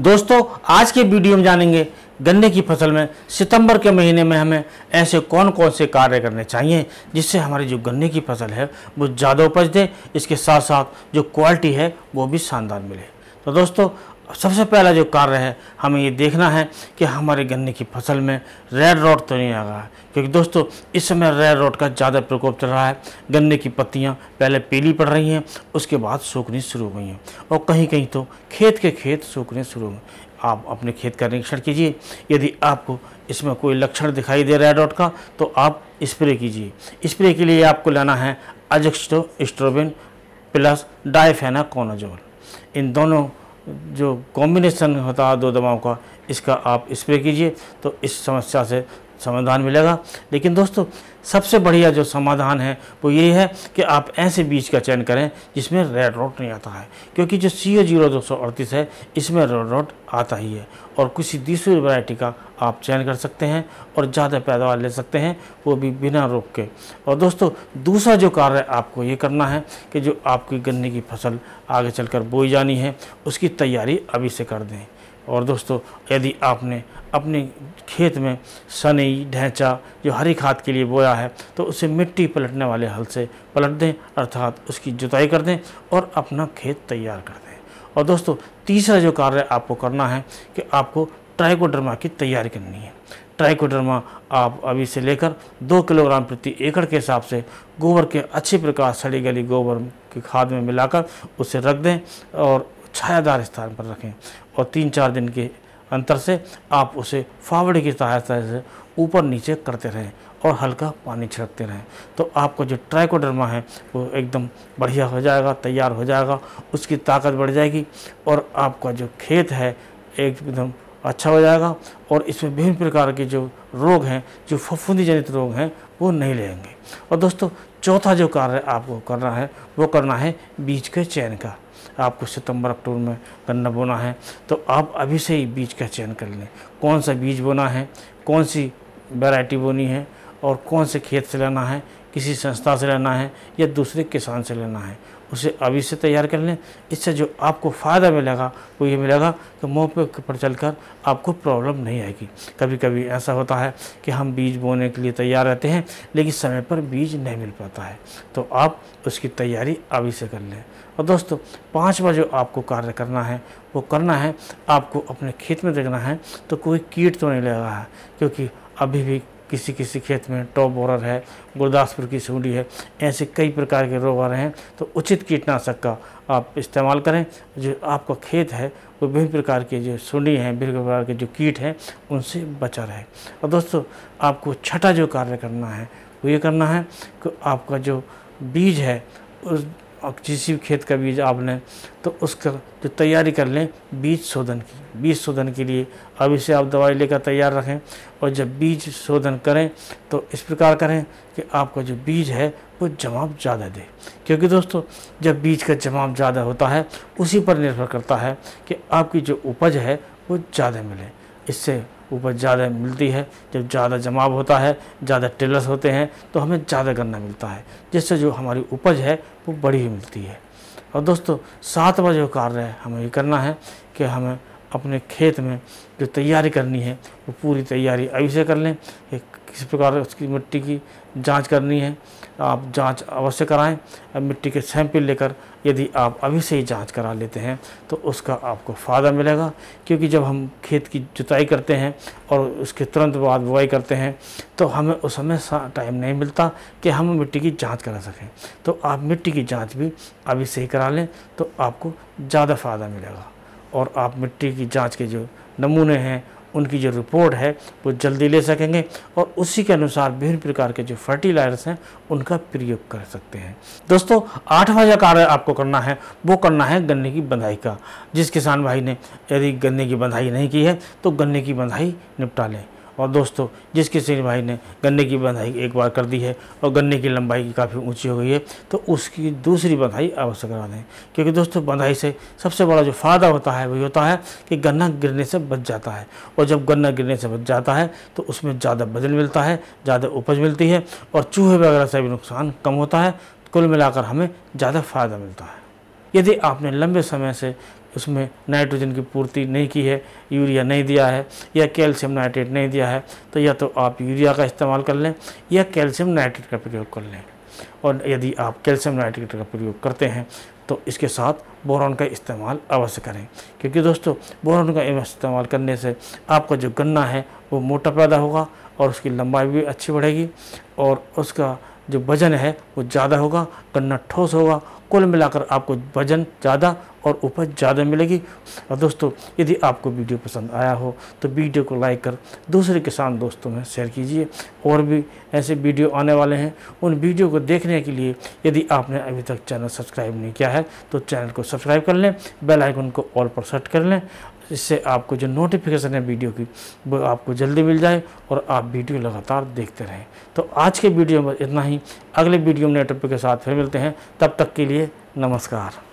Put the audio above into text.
दोस्तों, आज के वीडियो में जानेंगे गन्ने की फ़सल में सितंबर के महीने में हमें ऐसे कौन कौन से कार्य करने चाहिए जिससे हमारी जो गन्ने की फ़सल है, वो ज़्यादा उपज दे। इसके साथ साथ जो क्वालिटी है, वो भी शानदार मिले। तो दोस्तों सबसे पहला जो कार्य है, हमें ये देखना है कि हमारे गन्ने की फ़सल में रेड रोड तो नहीं आ रहा है। क्योंकि दोस्तों, इस समय रेड रोड का ज़्यादा प्रकोप चल रहा है। गन्ने की पत्तियाँ पहले पीली पड़ रही हैं, उसके बाद सूखनी शुरू हो गई हैं। और कहीं कहीं तो खेत के खेत सूखने शुरू हो गए। आप अपने खेत का निरीक्षण कीजिए। यदि आपको इसमें कोई लक्षण दिखाई दे रहा है डॉट का तो आप स्प्रे कीजिए। स्प्रे के लिए आपको लेना है अजक्स्टो स्ट्रोबिन प्लस डाइफेना कोनाजोल इन दोनों जो कॉम्बिनेशन होता है दो दवाओं का, इसका आप स्प्रे कीजिए तो इस समस्या से समाधान मिलेगा। लेकिन दोस्तों, सबसे बढ़िया जो समाधान है, वो ये है कि आप ऐसे बीज का चयन करें जिसमें रेड रोड नहीं आता है। क्योंकि जो सी ओ ज़ीरो दो सौ अड़तीस है, इसमें रेड रोड आता ही है। और किसी दूसरी वैरायटी का आप चयन कर सकते हैं और ज़्यादा पैदावार ले सकते हैं, वो भी बिना रोक के। और दोस्तों, दूसरा जो कार्य आपको ये करना है कि जो आपकी गन्ने की फ़सल आगे चलकर बोई जानी है, उसकी तैयारी अभी से कर दें। और दोस्तों, यदि आपने अपने खेत में सनई ढैंचा जो हरी खाद के लिए बोया है तो उसे मिट्टी पलटने वाले हल से पलट दें, अर्थात उसकी जुताई कर दें और अपना खेत तैयार कर दें। और दोस्तों, तीसरा जो कार्य आपको करना है कि आपको ट्राइकोडर्मा की तैयारी करनी है। ट्राइकोडर्मा आप अभी से लेकर दो किलोग्राम प्रति एकड़ के हिसाब से गोबर के अच्छी प्रकार सड़ी गली गोबर की खाद में मिलाकर उसे रख दें और छायादार स्थान पर रखें और तीन चार दिन के अंतर से आप उसे फावड़े की सहायता से ऊपर नीचे करते रहें और हल्का पानी छिड़कते रहें। तो आपका जो ट्राइकोडर्मा है, वो एकदम बढ़िया हो जाएगा, तैयार हो जाएगा, उसकी ताकत बढ़ जाएगी और आपका जो खेत है, एकदम अच्छा हो जाएगा और इसमें विभिन्न प्रकार के जो रोग हैं, जो फफूंदी जनित रोग हैं, वो नहीं लेंगे और दोस्तों, चौथा जो कार्य आपको करना है, वो करना है बीज के चयन का। आपको सितंबर, अक्टूबर में गन्ना बोना है तो आप अभी से ही बीज का चयन कर लें। कौन सा बीज बोना है, कौन सी वैरायटी बोनी है और कौन से खेत से लेना है, किसी संस्था से लेना है या दूसरे किसान से लेना है, उसे अभी से तैयार कर लें। इससे जो आपको फ़ायदा मिलेगा, वो ये मिलेगा कि मौके पर चलकर आपको प्रॉब्लम नहीं आएगी। कभी कभी ऐसा होता है कि हम बीज बोने के लिए तैयार रहते हैं, लेकिन समय पर बीज नहीं मिल पाता है। तो आप उसकी तैयारी अभी से कर लें। और दोस्तों पाँचवा जो आपको कार्य करना है, वो करना है, आपको अपने खेत में देखना है तो कोई कीट तो नहीं लगा है, क्योंकि अभी भी किसी किसी खेत में टॉप बोरर है, गुरदासपुर की सूढ़ी है, ऐसे कई प्रकार के रोग आ रहे हैं तो उचित कीटनाशक का आप इस्तेमाल करें। जो आपका खेत है, वो विभिन्न प्रकार के जो सुंडी हैं, विभिन्न प्रकार के जो कीट हैं, उनसे बचा रहे। और दोस्तों, आपको छठा जो कार्य करना है, वो ये करना है कि आपका जो बीज है, उस और किसी भी खेत का बीज आप लें तो उसका जो तैयारी कर लें बीज शोधन की। बीज शोधन के लिए अभी से आप दवाई लेकर तैयार रखें और जब बीज शोधन करें तो इस प्रकार करें कि आपका जो बीज है, वो जवाब ज़्यादा दे। क्योंकि दोस्तों, जब बीज का जवाब ज़्यादा होता है, उसी पर निर्भर करता है कि आपकी जो उपज है, वो ज़्यादा मिले। इससे उपज ज़्यादा मिलती है। जब ज़्यादा जमाव होता है, ज़्यादा टेलर्स होते हैं तो हमें ज़्यादा गन्ना मिलता है। जिससे जो हमारी उपज है, वो बड़ी ही मिलती है। और दोस्तों सातवा जो कार्य है हमें ये करना है कि हमें अपने खेत में जो तैयारी करनी है, वो पूरी तैयारी अभी से कर लें। किस प्रकार उसकी मिट्टी की जाँच करनी है, आप जाँच अवश्य कराएँ। मिट्टी के सैंपल लेकर यदि आप अभी से ही जाँच करा लेते हैं तो उसका आपको फ़ायदा मिलेगा। क्योंकि जब हम खेत की जुताई करते हैं और उसके तुरंत बाद बुआई करते हैं तो हमें उस समय टाइम नहीं मिलता कि हम मिट्टी की जाँच करा सकें। तो आप मिट्टी की जाँच भी अभी से ही करा लें तो आपको ज़्यादा फ़ायदा मिलेगा। और आप मिट्टी की जाँच के जो नमूने हैं, उनकी जो रिपोर्ट है, वो जल्दी ले सकेंगे और उसी के अनुसार विभिन्न प्रकार के जो फर्टिलाइजर्स हैं, उनका प्रयोग कर सकते हैं। दोस्तों, आठवां जो कार्य आपको करना है, वो करना है गन्ने की बंधाई का। जिस किसान भाई ने यदि गन्ने की बंधाई नहीं की है तो गन्ने की बंधाई निपटा लें। और दोस्तों, जिस किसी भाई ने गन्ने की बंधाई एक बार कर दी है और गन्ने की लंबाई काफ़ी ऊँची हो गई है तो उसकी दूसरी बंधाई अवश्य करा दें क्योंकि दोस्तों, बंधाई से सबसे बड़ा जो फ़ायदा होता है, वही होता है कि गन्ना गिरने से बच जाता है। और जब गन्ना गिरने से बच जाता है तो उसमें ज़्यादा वज़न मिलता है, ज़्यादा उपज मिलती है और चूहे वगैरह से भी नुकसान कम होता है। कुल मिलाकर हमें ज़्यादा फ़ायदा मिलता है। यदि आपने लंबे समय से उसमें नाइट्रोजन की पूर्ति नहीं की है, यूरिया नहीं दिया है, या कैल्शियम नाइट्रेट नहीं दिया है तो या तो आप यूरिया का इस्तेमाल कर लें, या कैल्शियम नाइट्रेट का प्रयोग कर लें। और यदि आप कैल्शियम नाइट्रेट का प्रयोग करते हैं तो इसके साथ बोरॉन का इस्तेमाल अवश्य करें। क्योंकि दोस्तों, बोरॉन का इस्तेमाल करने से आपका जो गन्ना है, वो मोटा पैदा होगा और उसकी लंबाई भी अच्छी बढ़ेगी और उसका जो वज़न है वो ज़्यादा होगा, गन्ना ठोस होगा। कुल मिलाकर आपको वज़न ज़्यादा और उपज ज़्यादा मिलेगी। और दोस्तों, यदि आपको वीडियो पसंद आया हो तो वीडियो को लाइक कर दूसरे किसान दोस्तों में शेयर कीजिए। और भी ऐसे वीडियो आने वाले हैं, उन वीडियो को देखने के लिए यदि आपने अभी तक चैनल सब्सक्राइब नहीं किया है तो चैनल को सब्सक्राइब कर लें, बेल आइकन को ऑल पर सेट कर लें इससे आपको जो नोटिफिकेशन है वीडियो की, वो आपको जल्दी मिल जाए और आप वीडियो लगातार देखते रहें। तो आज के वीडियो में इतना ही। अगले वीडियो में टॉपिक के साथ फिर मिलते हैं। तब तक के लिए नमस्कार।